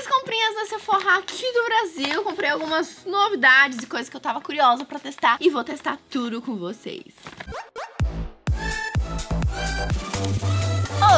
Fiz comprinhas da Sephora aqui do Brasil. Comprei algumas novidades e coisas que eu tava curiosa pra testar. E vou testar tudo com vocês.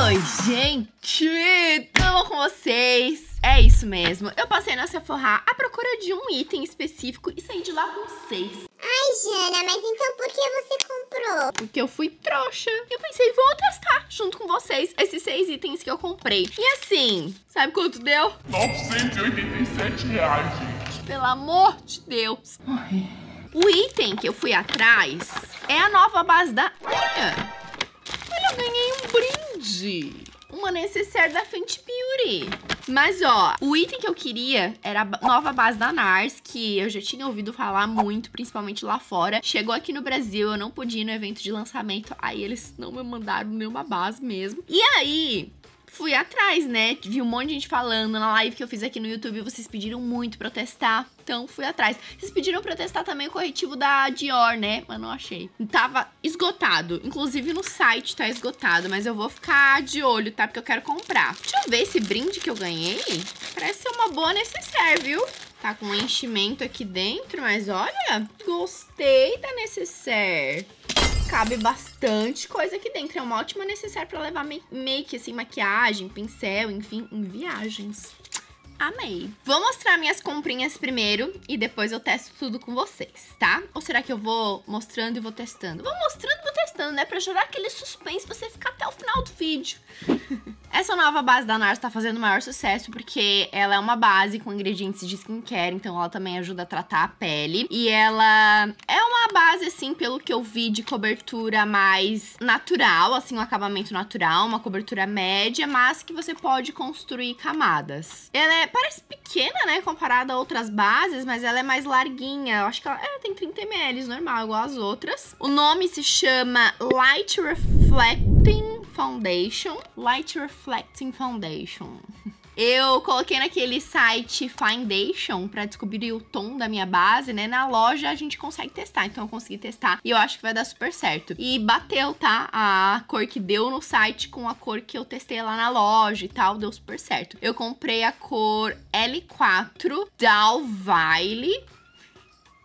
Oi, gente! Tudo com vocês? É isso mesmo. Eu passei na Sephora à procura de um item específico e saí de lá com seis. Ai, Jana, mas então por que você comprou? Porque eu fui trouxa. Eu pensei, vou testar junto com vocês esses seis itens que eu comprei. E assim, sabe quanto deu? 987 reais, gente. Pelo amor de Deus. O item que eu fui atrás é a nova base da... Olha, olha eu ganhei um brinde. Uma necessaire da Fenty Beauty. Mas, ó, o item que eu queria era a nova base da NARS, que eu já tinha ouvido falar muito, principalmente lá fora. Chegou aqui no Brasil, eu não pude ir no evento de lançamento, aí eles não me mandaram nenhuma base mesmo. E aí, fui atrás, né? Vi um monte de gente falando na live que eu fiz aqui no YouTube. Vocês pediram muito pra eu testar. Então fui atrás. Vocês pediram pra eu testar também o corretivo da Dior, né? Mas não achei. Tava esgotado. Inclusive no site tá esgotado. Mas eu vou ficar de olho, tá? Porque eu quero comprar. Deixa eu ver esse brinde que eu ganhei. Parece ser uma boa necessaire, viu? Tá com um enchimento aqui dentro, mas olha, gostei da necessaire cabe bastante coisa aqui dentro. É uma ótima necessária pra levar make, assim, maquiagem, pincel, enfim, em viagens. Amei. Vou mostrar minhas comprinhas primeiro e depois eu testo tudo com vocês, tá? Ou será que eu vou mostrando e vou testando? Vou mostrando e vou testando, né? Pra gerar aquele suspense você ficar até o final do vídeo. Essa nova base da NARS tá fazendo maior sucesso porque ela é uma base com ingredientes de skincare, então ela também ajuda a tratar a pele. E ela é uma base, assim, pelo que eu vi, de cobertura mais natural, assim, um acabamento natural, uma cobertura média, mas que você pode construir camadas. Ela é, parece pequena, né, comparada a outras bases, mas ela é mais larguinha. Eu acho que ela é, tem 30 ml, normal, igual as outras. O nome se chama Light Reflecting Foundation. Light Reflecting Foundation. Eu coloquei naquele site Foundation pra descobrir o tom da minha base, né? Na loja a gente consegue testar, então eu consegui testar e eu acho que vai dar super certo. E bateu, tá? A cor que deu no site com a cor que eu testei lá na loja e tal, deu super certo. Eu comprei a cor L4 Dalvile.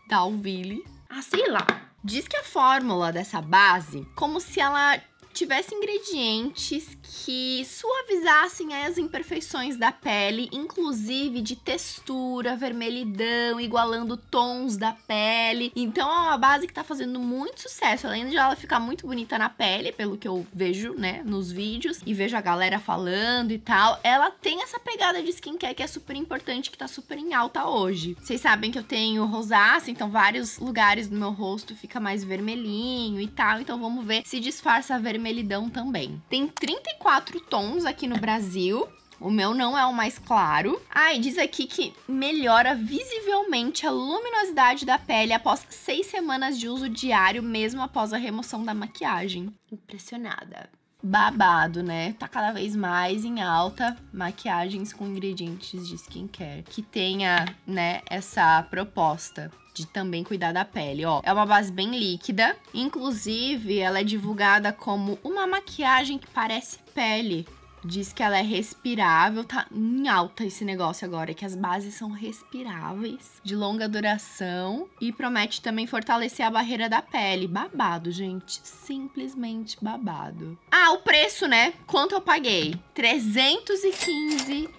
Dalvile. Ah, sei lá. Diz que a fórmula dessa base, como se ela tivesse ingredientes que suavizassem as imperfeições da pele, inclusive de textura, vermelhidão, igualando tons da pele. Então é uma base que tá fazendo muito sucesso, além de ela ficar muito bonita na pele, pelo que eu vejo, né, nos vídeos e vejo a galera falando e tal. Ela tem essa pegada de skincare que é super importante, que tá super em alta hoje. Vocês sabem que eu tenho rosácea, então vários lugares do meu rosto fica mais vermelhinho e tal, então vamos ver se disfarça a vermelhidão também. Tem 34 tons aqui no Brasil. O meu não é o mais claro. Ah, e diz aqui que melhora visivelmente a luminosidade da pele após seis semanas de uso diário, mesmo após a remoção da maquiagem. Impressionada. Babado, né? Tá cada vez mais em alta maquiagens com ingredientes de skincare que tenha, né, essa proposta de também cuidar da pele, ó. É uma base bem líquida, inclusive ela é divulgada como uma maquiagem que parece pele. Diz que ela é respirável, tá em alta esse negócio agora, que as bases são respiráveis, de longa duração e promete também fortalecer a barreira da pele. Babado, gente, simplesmente babado. Ah, o preço, né? Quanto eu paguei? 315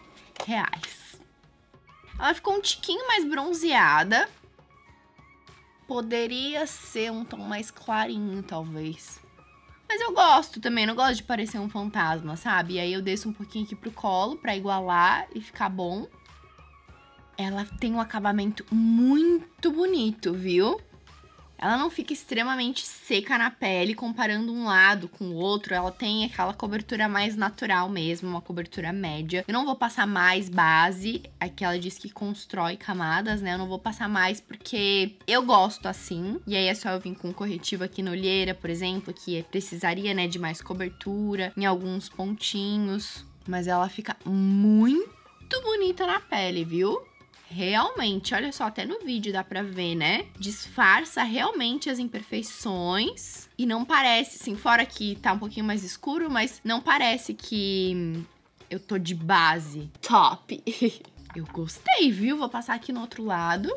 reais. Ela ficou um tiquinho mais bronzeada, Poderia ser um tom mais clarinho, talvez. Mas eu gosto também, não gosto de parecer um fantasma, sabe? E aí eu desço um pouquinho aqui pro colo pra igualar e ficar bom. Ela tem um acabamento muito bonito, viu? Ela não fica extremamente seca na pele, comparando um lado com o outro. Ela tem aquela cobertura mais natural mesmo, uma cobertura média. Eu não vou passar mais base, aqui ela diz que constrói camadas, né? Eu não vou passar mais porque eu gosto assim. E aí é só eu vir com corretivo aqui na olheira, por exemplo, que precisaria, né, de mais cobertura em alguns pontinhos. Mas ela fica muito bonita na pele, viu? Realmente, olha só, até no vídeo dá pra ver, né? Disfarça realmente as imperfeições e não parece, assim, fora que tá um pouquinho mais escuro, mas não parece que eu tô de base top. Eu gostei, viu? Vou passar aqui no outro lado.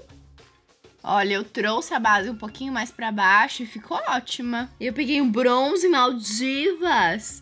Olha, eu trouxe a base um pouquinho mais pra baixo e ficou ótima. Eu peguei um bronze Maldivas.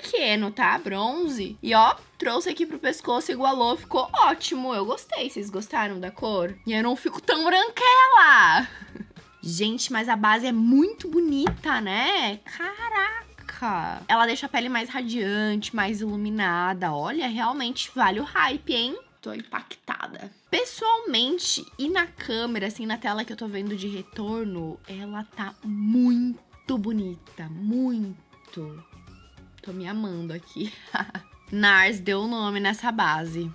Pequeno, tá? Bronze. E ó, trouxe aqui pro pescoço, igualou, ficou ótimo. Eu gostei. Vocês gostaram da cor? E eu não fico tão branquela. Gente, mas a base é muito bonita, né? Caraca! Ela deixa a pele mais radiante, mais iluminada. Olha, realmente vale o hype, hein? Tô impactada. Pessoalmente, e na câmera, assim, na tela que eu tô vendo de retorno, ela tá muito bonita. Muito. Tô me amando aqui. NARS deu o nome nessa base.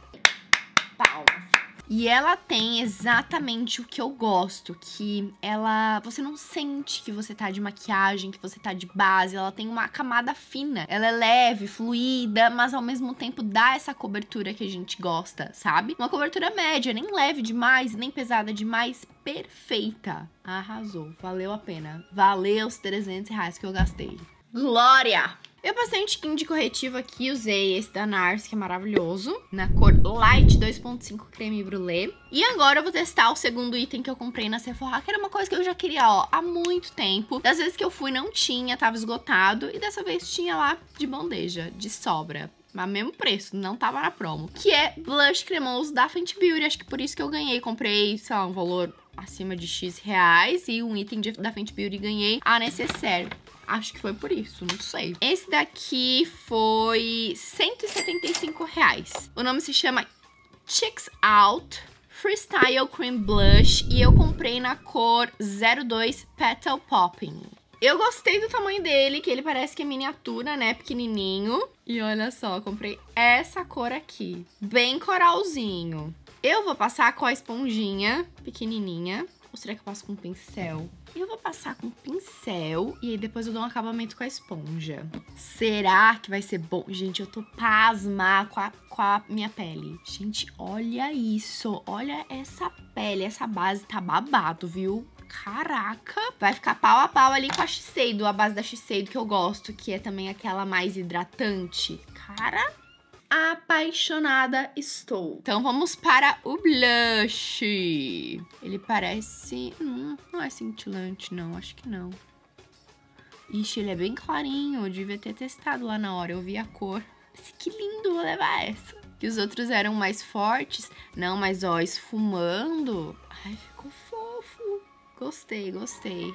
Palmas. E ela tem exatamente o que eu gosto, que ela, você não sente que você tá de maquiagem, que você tá de base, ela tem uma camada fina. Ela é leve, fluida, mas ao mesmo tempo dá essa cobertura que a gente gosta, sabe? Uma cobertura média, nem leve demais, nem pesada demais, perfeita. Arrasou, valeu a pena. Valeu os 300 reais que eu gastei. Glória! Eu passei um tiquinho de corretivo aqui, usei esse da NARS, que é maravilhoso, na cor Light 2.5 creme brulee. E agora eu vou testar o segundo item que eu comprei na Sephora, que era uma coisa que eu já queria, ó, há muito tempo. Das vezes que eu fui não tinha, tava esgotado, e dessa vez tinha lá de bandeja, de sobra. Mas mesmo preço, não tava na promo. Que é blush cremoso da Fenty Beauty, acho que por isso que eu ganhei. Comprei, sei lá, um valor acima de X reais e um item de, da Fenty Beauty ganhei a necessaire. Acho que foi por isso, não sei. Esse daqui foi 175 reais. O nome se chama Chicks Out Freestyle Cream Blush e eu comprei na cor 02 Petal Popping. Eu gostei do tamanho dele, que ele parece que é miniatura, né? Pequenininho. E olha só, comprei essa cor aqui. Bem coralzinho. Eu vou passar com a esponjinha pequenininha. Ou será que eu passo com pincel? Eu vou passar com pincel e aí depois eu dou um acabamento com a esponja. Será que vai ser bom? Gente, eu tô pasma com a, com a minha pele. Gente, olha isso. Olha essa pele. Essa base tá babado, viu? Caraca! Vai ficar pau a pau ali com a Shiseido, a base da Shiseido que eu gosto, que é também aquela mais hidratante. Cara, apaixonada estou. Então vamos para o blush. Ele parece... Hum, não é cintilante, não. Acho que não. Ixi, ele é bem clarinho. Eu devia ter testado lá na hora. Eu vi a cor. que lindo, vou levar essa. Que os outros eram mais fortes. Não, mas ó, esfumando. Ai, ficou fofo. Gostei, gostei.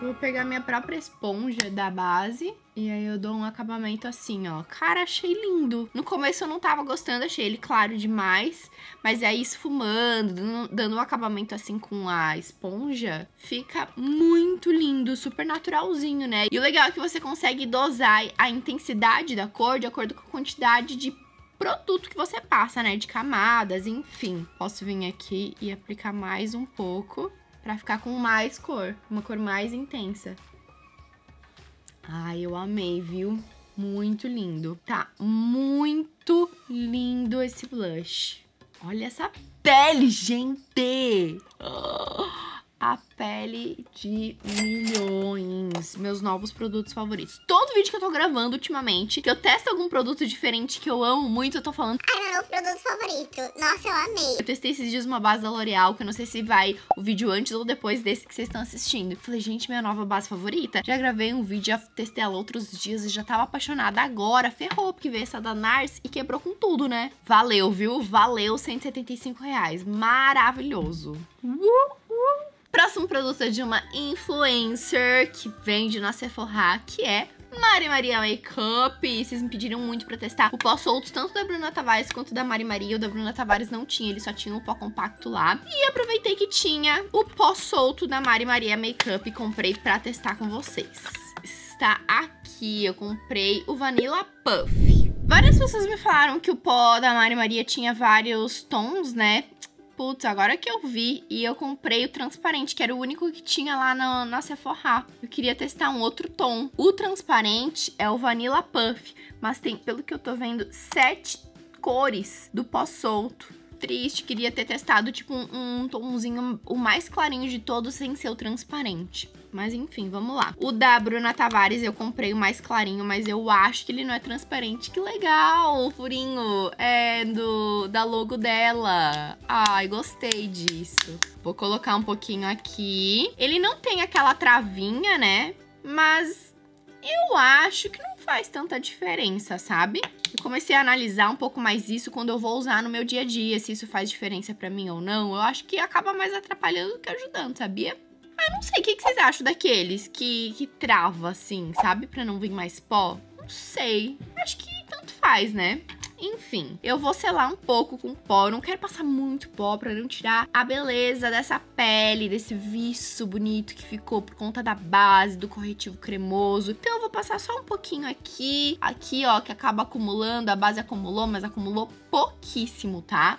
Vou pegar minha própria esponja da base e aí eu dou um acabamento assim, ó. Cara, achei lindo. No começo eu não tava gostando, achei ele claro demais. Mas aí esfumando, dando um acabamento assim com a esponja, fica muito lindo, super naturalzinho, né? E o legal é que você consegue dosar a intensidade da cor de acordo com a quantidade de produto que você passa, né? De camadas, enfim. Posso vir aqui e aplicar mais um pouco pra ficar com mais cor, uma cor mais intensa. Ai, eu amei, viu? Muito lindo. Tá muito lindo esse blush. Olha essa pele, gente! Oh a pele de milhões. Meus novos produtos favoritos. Todo vídeo que eu tô gravando ultimamente, que eu testo algum produto diferente que eu amo muito, eu tô falando. Ah, meu novo produto favorito. Nossa, eu amei. Eu testei esses dias uma base da L'Oreal, que eu não sei se vai o vídeo antes ou depois desse que vocês estão assistindo. Eu falei, gente, minha nova base favorita. Já gravei um vídeo, já testei ela outros dias e já tava apaixonada. Agora ferrou, porque veio essa da NARS e quebrou com tudo, né? Valeu, viu? Valeu 175 reais. Maravilhoso. Uh, uh. Próximo produto é de uma influencer que vende na Sephora, que é Mari Maria Makeup. Vocês me pediram muito pra testar o pó solto, tanto da Bruna Tavares quanto da Mari Maria. O da Bruna Tavares não tinha, ele só tinha o pó compacto lá. E aproveitei que tinha o pó solto da Mari Maria Makeup e comprei pra testar com vocês. Está aqui, eu comprei o Vanilla Puff. Várias pessoas me falaram que o pó da Mari Maria tinha vários tons, né? Putz, agora que eu vi e eu comprei o transparente, que era o único que tinha lá na, na Sephora. Eu queria testar um outro tom. O transparente é o Vanilla Puff, mas tem, pelo que eu tô vendo, sete cores do pó solto. triste, queria ter testado, tipo, um, um tomzinho o mais clarinho de todos sem ser o transparente. Mas enfim, vamos lá. O da Bruna Tavares eu comprei o mais clarinho, mas eu acho que ele não é transparente. Que legal, o furinho é do da logo dela. Ai, gostei disso. Vou colocar um pouquinho aqui. Ele não tem aquela travinha, né? Mas eu acho que não faz tanta diferença, sabe? Eu comecei a analisar um pouco mais isso quando eu vou usar no meu dia a dia, se isso faz diferença pra mim ou não. Eu acho que acaba mais atrapalhando do que ajudando, sabia? Ah, não sei, o que, que vocês acham daqueles que, que trava, assim, sabe? Pra não vir mais pó? Não sei. Acho que tanto faz, né? Enfim, eu vou selar um pouco com pó. Eu não quero passar muito pó pra não tirar a beleza dessa pele, desse viço bonito que ficou por conta da base, do corretivo cremoso. Então eu vou passar só um pouquinho aqui. Aqui, ó, que acaba acumulando. A base acumulou, mas acumulou pouquíssimo, tá?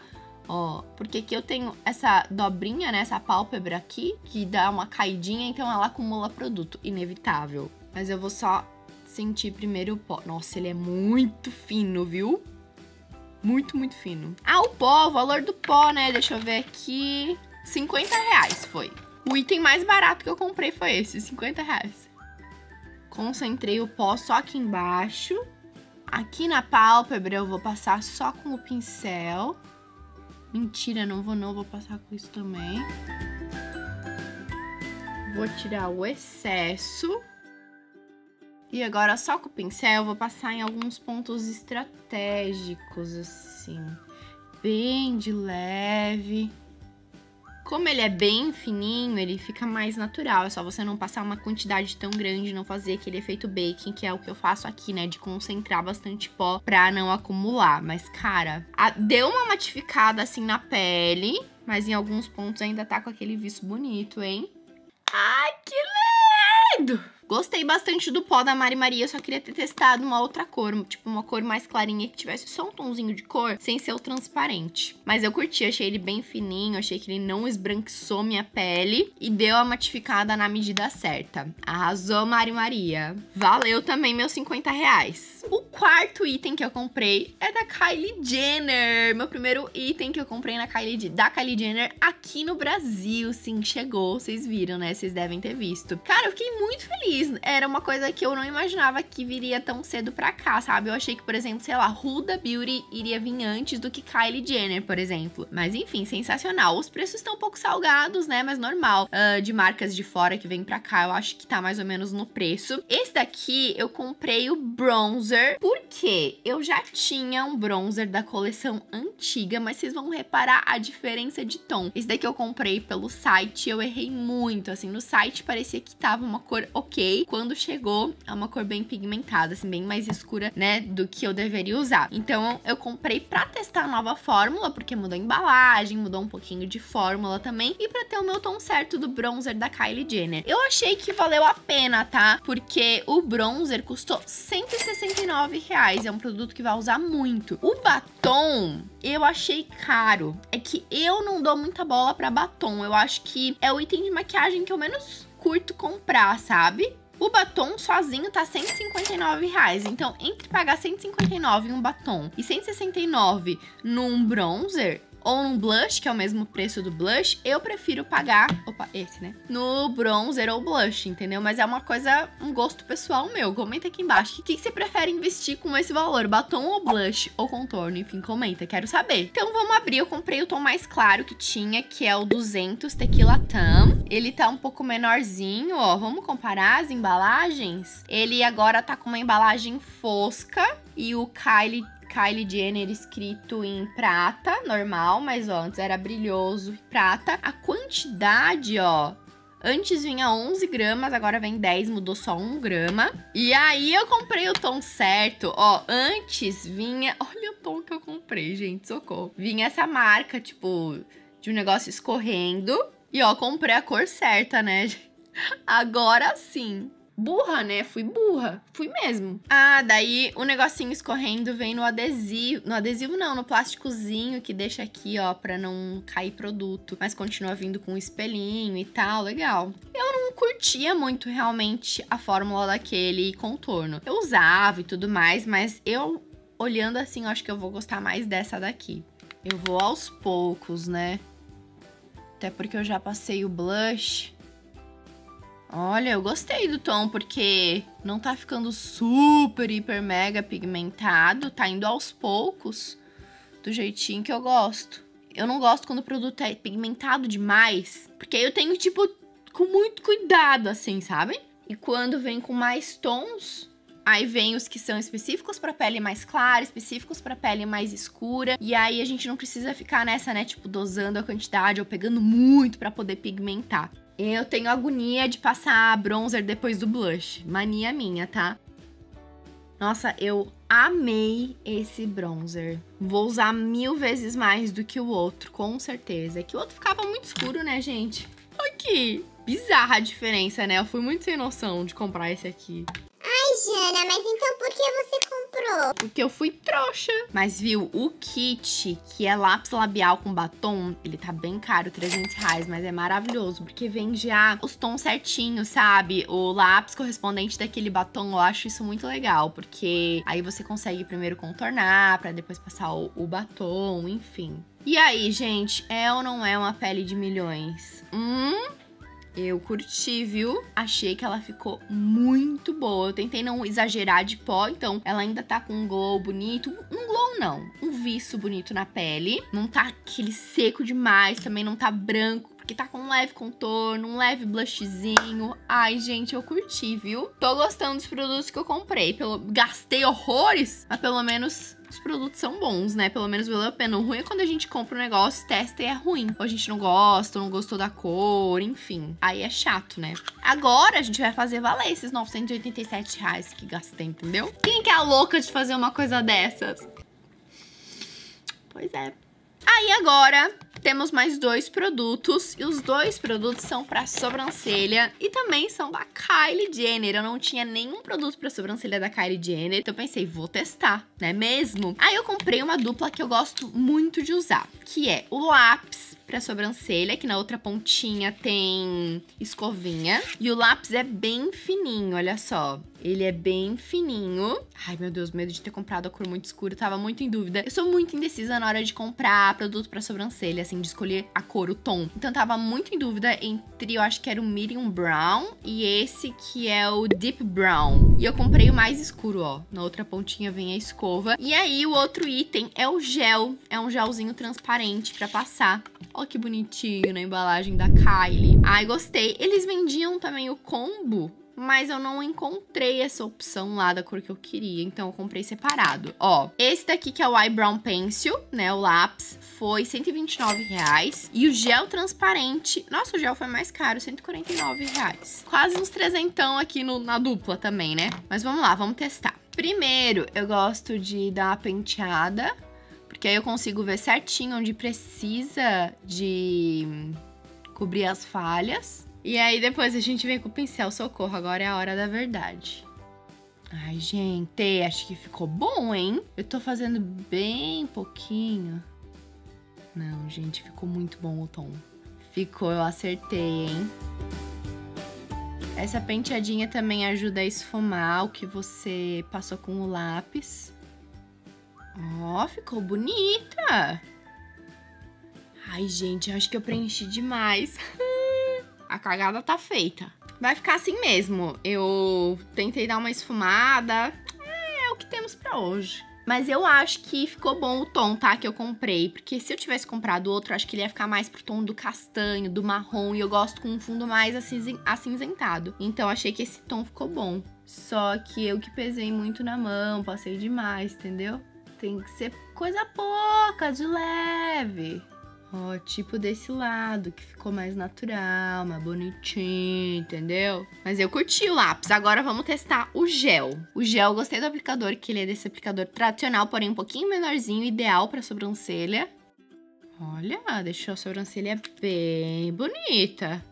Ó, porque aqui eu tenho essa dobrinha, né? Essa pálpebra aqui, que dá uma caidinha, então ela acumula produto, inevitável. Mas eu vou só sentir primeiro o pó. Nossa, ele é muito fino, viu? Muito, muito fino. Ah, o pó, o valor do pó, né? Deixa eu ver aqui. 50 reais foi. O item mais barato que eu comprei foi esse, 50 reais. Concentrei o pó só aqui embaixo. Aqui na pálpebra eu vou passar só com o pincel. Mentira, não vou não, vou passar com isso também. Vou tirar o excesso. E agora, só com o pincel, vou passar em alguns pontos estratégicos, assim. Bem de leve. Como ele é bem fininho, ele fica mais natural. É só você não passar uma quantidade tão grande, não fazer aquele efeito baking, que é o que eu faço aqui, né? De concentrar bastante pó pra não acumular. Mas, cara, a, deu uma matificada assim na pele, mas em alguns pontos ainda tá com aquele viço bonito, hein? Ai, que lindo! Gostei bastante do pó da Mari Maria, só queria ter testado uma outra cor, tipo uma cor mais clarinha que tivesse só um tonzinho de cor, sem ser o transparente. Mas eu curti, achei ele bem fininho, achei que ele não esbranquiçou minha pele e deu a matificada na medida certa. Arrasou, Mari Maria. Valeu também meus 50 reais. O quarto item que eu comprei é da Kylie Jenner. Meu primeiro item que eu comprei na Kylie, da Kylie Jenner aqui no Brasil. Sim, chegou. Vocês viram, né? Vocês devem ter visto. Cara, eu fiquei muito feliz era uma coisa que eu não imaginava que viria tão cedo pra cá, sabe? Eu achei que, por exemplo, sei lá, Huda Beauty iria vir antes do que Kylie Jenner, por exemplo. Mas enfim, sensacional. Os preços estão um pouco salgados, né? Mas normal. Uh, de marcas de fora que vem pra cá, eu acho que tá mais ou menos no preço. Esse daqui eu comprei o bronzer, porque eu já tinha um bronzer da coleção antiga, mas vocês vão reparar a diferença de tom. Esse daqui eu comprei pelo site, eu errei muito. Assim, no site parecia que tava uma cor ok quando chegou é uma cor bem pigmentada, assim, bem mais escura, né, do que eu deveria usar. Então eu comprei pra testar a nova fórmula, porque mudou a embalagem, mudou um pouquinho de fórmula também, e pra ter o meu tom certo do bronzer da Kylie Jenner. Eu achei que valeu a pena, tá? Porque o bronzer custou 169 reais, é um produto que vai usar muito. O batom, eu achei caro. É que eu não dou muita bola pra batom, eu acho que é o item de maquiagem que eu menos curto comprar, sabe? O batom sozinho tá 159 reais. Então, entre pagar 159 em um batom e 169 num bronzer, ou um blush, que é o mesmo preço do blush, eu prefiro pagar, opa, esse, né? No bronzer ou blush, entendeu? Mas é uma coisa, um gosto pessoal meu. Comenta aqui embaixo. O que, que você prefere investir com esse valor? Batom ou blush? Ou contorno? Enfim, comenta, quero saber. Então vamos abrir. Eu comprei o tom mais claro que tinha, que é o 200 Tequila Tam. Ele tá um pouco menorzinho, ó. Vamos comparar as embalagens? Ele agora tá com uma embalagem fosca e o Kylie Kylie Jenner escrito em prata, normal, mas ó, antes era brilhoso prata. A quantidade, ó, Antes vinha 11 gramas, agora vem 10, mudou só 1 grama. E aí eu comprei o tom certo, ó. Antes vinha... Olha o tom que eu comprei, gente, socorro. Vinha essa marca, tipo, de um negócio escorrendo. E ó, comprei a cor certa, né? Agora sim burra, né? Fui burra. Fui mesmo. Ah, daí o negocinho escorrendo vem no adesivo. No adesivo não, no plásticozinho que deixa aqui, ó, pra não cair produto. Mas continua vindo com um espelhinho e tal, legal. Eu não curtia muito realmente a fórmula daquele contorno. Eu usava e tudo mais, mas eu olhando assim, eu acho que eu vou gostar mais dessa daqui. Eu vou aos poucos, né? Até porque eu já passei o blush. Olha, eu gostei do tom, porque não tá ficando super, hiper, mega pigmentado. Tá indo aos poucos, do jeitinho que eu gosto. Eu não gosto quando o produto é pigmentado demais, porque eu tenho, tipo, com muito cuidado, assim, sabe? E quando vem com mais tons, Aí vem os que são específicos para pele mais clara, específicos para pele mais escura. E aí a gente não precisa ficar nessa, né, tipo, dosando a quantidade ou pegando muito para poder pigmentar. Eu tenho agonia de passar bronzer depois do blush. Mania minha, tá? Nossa, eu amei esse bronzer. Vou usar mil vezes mais do que o outro, com certeza. É que o outro ficava muito escuro, né, gente? Aqui. Bizarra a diferença, né? Eu fui muito sem noção de comprar esse aqui. Jana, mas então por que você comprou? Porque eu fui trouxa. Mas viu, o kit, que é lápis labial com batom, ele tá bem caro, 300 reais, mas é maravilhoso, porque vem já os tons certinhos, sabe? O lápis correspondente daquele batom, eu acho isso muito legal, porque aí você consegue primeiro contornar, pra depois passar o, o batom, enfim. E aí, gente, é ou não é uma pele de milhões? Hum? Eu curti, viu? Achei que ela ficou muito boa. Eu tentei não exagerar de pó, então ela ainda tá com um glow bonito. Um glow não, um viço bonito na pele. Não tá aquele seco demais, também não tá branco porque tá com um leve contorno, um leve blushzinho. Ai, gente, eu curti, viu? Tô gostando dos produtos que eu comprei. Pelo... Gastei horrores, mas pelo menos os produtos são bons, né? Pelo menos valeu a pena. O ruim é quando a gente compra um negócio, testa e é ruim. Ou a gente não gosta, ou não gostou da cor, enfim. Aí é chato, né? Agora a gente vai fazer valer esses 987 reais que gastei, entendeu? Quem que é a louca de fazer uma coisa dessas? Pois é. Aí agora temos mais dois produtos e os dois produtos são para sobrancelha e também são da Kylie Jenner. Eu não tinha nenhum produto para sobrancelha da Kylie Jenner, então pensei, vou testar, né mesmo? Aí eu comprei uma dupla que eu gosto muito de usar, que é o lápis pra sobrancelha, que na outra pontinha tem escovinha. E o lápis é bem fininho, olha só. Ele é bem fininho. Ai, meu Deus, medo de ter comprado a cor muito escura. tava muito em dúvida. Eu sou muito indecisa na hora de comprar produto pra sobrancelha, assim, de escolher a cor, o tom. Então tava muito em dúvida entre, eu acho que era o medium brown e esse que é o deep brown. E eu comprei o mais escuro, ó. Na outra pontinha vem a escova. E aí, o outro item é o gel. É um gelzinho transparente pra passar. Ó que bonitinho na embalagem da Kylie. Ai, gostei. Eles vendiam também o combo mas eu não encontrei essa opção lá da cor que eu queria, então eu comprei separado. Ó, esse daqui que é o Eyebrow Pencil, né, o lápis, foi 129 reais. E o gel transparente, nossa, o gel foi mais caro, 149 reais. Quase uns trezentão aqui no, na dupla também, né? Mas vamos lá, vamos testar. Primeiro, eu gosto de dar uma penteada porque aí eu consigo ver certinho onde precisa de cobrir as falhas. E aí depois a gente vem com o pincel. Socorro, agora é a hora da verdade. Ai, gente, acho que ficou bom, hein? Eu tô fazendo bem pouquinho. Não, gente, ficou muito bom o tom. Ficou, eu acertei, hein? Essa penteadinha também ajuda a esfumar o que você passou com o lápis. Ó, oh, ficou bonita. Ai, gente, acho que eu preenchi demais. A cagada tá feita. Vai ficar assim mesmo. Eu tentei dar uma esfumada. É, é o que temos pra hoje. Mas eu acho que ficou bom o tom, tá? Que eu comprei. Porque se eu tivesse comprado outro, acho que ele ia ficar mais pro tom do castanho, do marrom. E eu gosto com um fundo mais acinzentado. Então achei que esse tom ficou bom. Só que eu que pesei muito na mão, passei demais, entendeu? Tem que ser coisa pouca, de leve. Ó, tipo desse lado, que ficou mais natural, mais bonitinho, entendeu? Mas eu curti o lápis. Agora vamos testar o gel. O gel, gostei do aplicador, que ele é desse aplicador tradicional, porém um pouquinho menorzinho, ideal pra sobrancelha. Olha, deixou a sobrancelha bem bonita.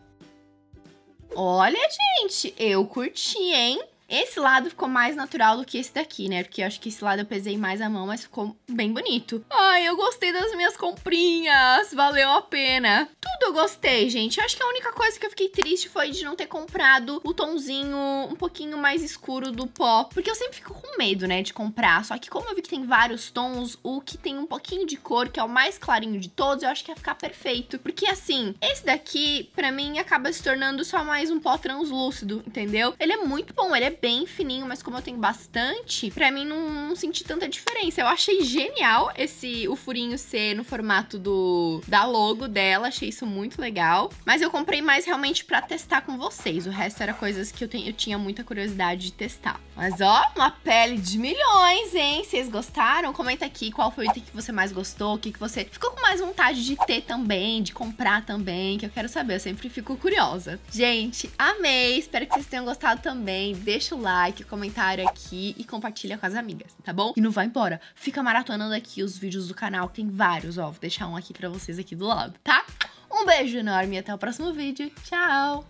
Olha, gente, eu curti, hein? Esse lado ficou mais natural do que esse daqui, né? Porque eu acho que esse lado eu pesei mais a mão, mas ficou bem bonito. Ai, eu gostei das minhas comprinhas. Valeu a pena. Tudo eu gostei, gente. Eu acho que a única coisa que eu fiquei triste foi de não ter comprado o tomzinho um pouquinho mais escuro do pó. Porque eu sempre fico com medo, né, de comprar. Só que como eu vi que tem vários tons, o que tem um pouquinho de cor, que é o mais clarinho de todos, eu acho que ia ficar perfeito. Porque assim, esse daqui, pra mim, acaba se tornando só mais um pó translúcido, entendeu? Ele é muito bom, ele é bem fininho, mas como eu tenho bastante, pra mim não, não senti tanta diferença. Eu achei genial esse o furinho ser no formato do da logo dela, achei isso muito legal. Mas eu comprei mais realmente pra testar com vocês. O resto era coisas que eu, tenho, eu tinha muita curiosidade de testar. Mas ó, uma pele de milhões, hein? Vocês gostaram? Comenta aqui qual foi o item que você mais gostou, o que, que você ficou com mais vontade de ter também, de comprar também, que eu quero saber, eu sempre fico curiosa. Gente, amei, espero que vocês tenham gostado também. Deixa o like, comentário aqui e compartilha com as amigas, tá bom? E não vai embora, fica maratonando aqui os vídeos do canal, tem vários, ó, vou deixar um aqui pra vocês aqui do lado, tá? Um beijo enorme e até o próximo vídeo. Tchau!